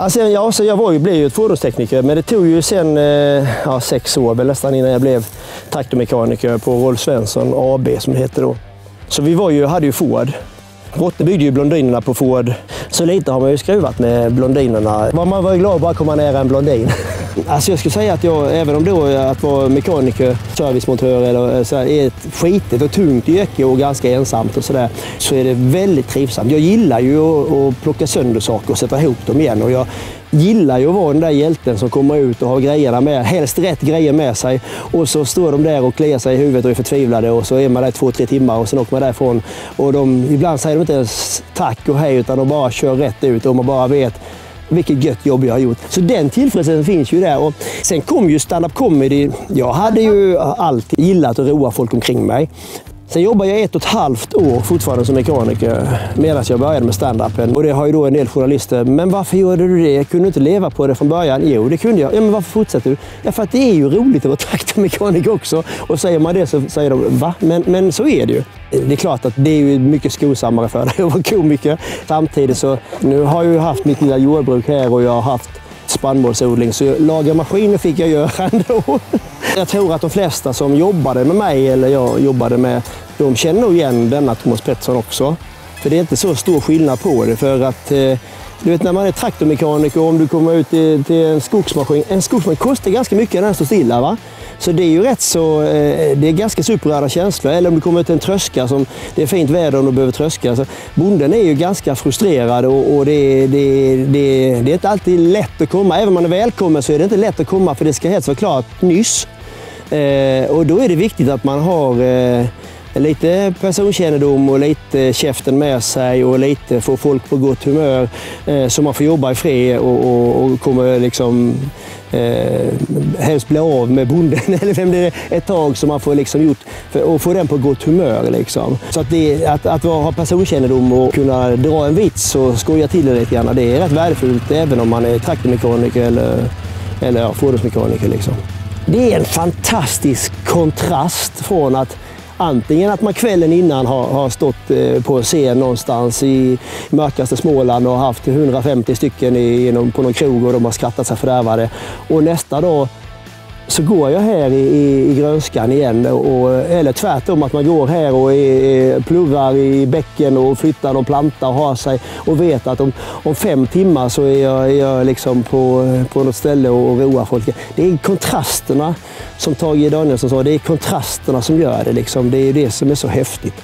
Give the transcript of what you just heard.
Alltså, ja, så jag var ju, blev ju ett fordonstekniker, men det tog ju sen eh, ja, sex år väl nästan innan jag blev traktormekaniker på Rolf Svensson AB som det hette då. Så vi var ju, hade ju Ford. Rotte byggde ju blondinerna på Ford. Så lite har man ju skruvat med blondinerna. Man var ju glad att bara komma nära en blondin. Alltså jag skulle säga att jag, även om då att vara mekaniker, servicemontör eller eh, så här, är ett skitigt och tungt yrke och ganska ensamt och sådär, så är det väldigt trivsamt. Jag gillar ju att, att plocka sönder saker och sätta ihop dem igen. Och jag gillar ju att vara den där hjälten som kommer ut och har grejerna med, helst rätt grejer med sig. Och så står de där och kliar sig i huvudet och är förtvivlade och så är man där två, tre timmar och sen åker man därifrån. Och de, ibland säger de inte ens tack och hej utan de bara kör rätt ut och man bara vet vilket gött jobb jag har gjort. Så den tillfredsställelsen finns ju där. Och sen kom ju stand-up comedy. Jag hade ju alltid gillat att roa folk omkring mig. Sen jobbade jag ett och ett halvt år fortfarande som mekaniker medan jag började med standupen. Och det har ju då en del journalister. Men varför gjorde du det? Kunde du inte leva på det från början? Jo, det kunde jag. Ja, men varför fortsätter du? Ja, för att det är ju roligt att vara traktormekaniker också. Och säger man det så säger de va? Men, men så är det ju. Det är klart att det är ju mycket skosammare för dig att vara komiker. Samtidigt så, nu har jag ju haft mitt lilla jordbruk här och jag har haft spannmålsodling. Så laga maskiner fick jag göra ändå. Jag tror att de flesta som jobbade med mig, eller jag jobbade med, de känner nog igen denna Thomas Pettersson också. För det är inte så stor skillnad på det. För att eh, du vet när man är traktormekaniker om du kommer ut till, till en skogsmaskin. En skogsmaskin kostar ganska mycket när den står stilla. Va? Så det är ju rätt så, eh, det är ganska superrörda känslor. Eller om du kommer till en tröska, som det är fint väder och du behöver tröska. Så bonden är ju ganska frustrerad och, och det, det, det, det är inte alltid lätt att komma. Även om man är välkommen så är det inte lätt att komma för det ska helst vara klart nyss. Eh, och då är det viktigt att man har eh, lite personkännedom och lite käften med sig och lite få folk på gott humör. Eh, så man får jobba i fred och, och, och kommer liksom eh, helst bli av med bonden eller vem det är ett tag som man får liksom gjort för, och få den på gott humör. Liksom. Så att, det, att, att ha personkännedom och kunna dra en vits och skoja till det lite grann, det är rätt värdefullt även om man är traktormekaniker eller, eller ja, fordonsmekaniker. Liksom. Det är en fantastisk kontrast från att Antingen att man kvällen innan har, har stått eh, på scen någonstans i mörkaste Småland och haft 150 stycken i, på någon krog och de har skrattat sig fördärvade. Och nästa dag så går jag här i, i, i grönskan igen. Och, eller tvärtom, att man går här och är, plurrar i bäcken och flyttar någon planta och har sig och vet att om, om fem timmar så är jag, är jag liksom på, på något ställe och, och roar folk. Det är kontrasterna, som Tage Danielsson sa, det är kontrasterna som gör det. Liksom. Det är det som är så häftigt.